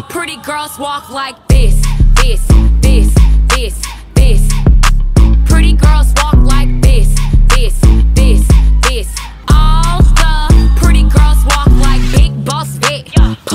Pretty girls walk like